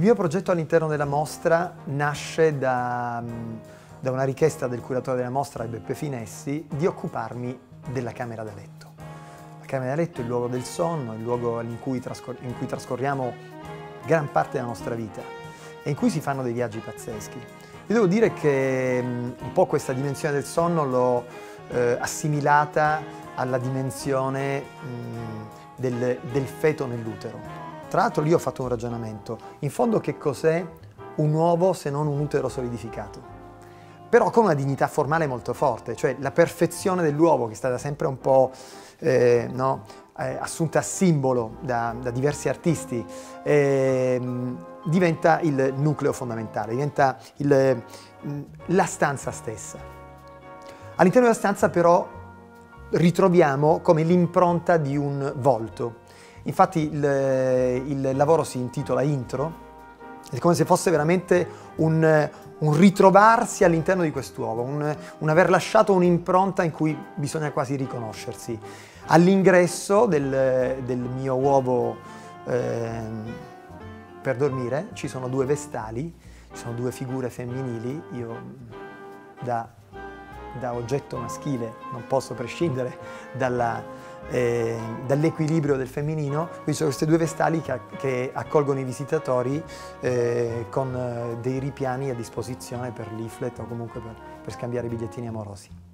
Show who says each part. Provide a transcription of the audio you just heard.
Speaker 1: mio progetto all'interno della mostra nasce da, da, una richiesta del curatore della mostra, Beppe Finessi, di occuparmi della camera da letto. La camera da letto è il luogo del sonno, il luogo in cui, trascor in cui trascorriamo gran parte della nostra vita e in cui si fanno dei viaggi pazzeschi. Io devo dire che un po' questa dimensione del sonno l'ho eh, assimilata alla dimensione mh, del, del feto nell'utero. Tra l'altro lì ho fatto un ragionamento. In fondo che cos'è un uovo se non un utero solidificato? Però con una dignità formale molto forte, cioè la perfezione dell'uovo che è stata sempre un po' eh, no, eh, assunta a simbolo da, da diversi artisti, eh, diventa il nucleo fondamentale, diventa il, la stanza stessa. All'interno della stanza però ritroviamo come l'impronta di un volto, Infatti il, il lavoro si intitola Intro, è come se fosse veramente un, un ritrovarsi all'interno di quest'uovo, un, un, aver lasciato un'impronta in cui bisogna quasi riconoscersi. All'ingresso del, del, mio uovo eh, per dormire ci sono due vestali, ci sono due figure femminili, io da, da oggetto maschile non posso prescindere dalla, eh, dall'equilibrio del femminino, qui sono queste due vestali che, che accolgono i visitatori eh, con eh, dei ripiani a disposizione per leaflet o comunque per, per scambiare bigliettini amorosi.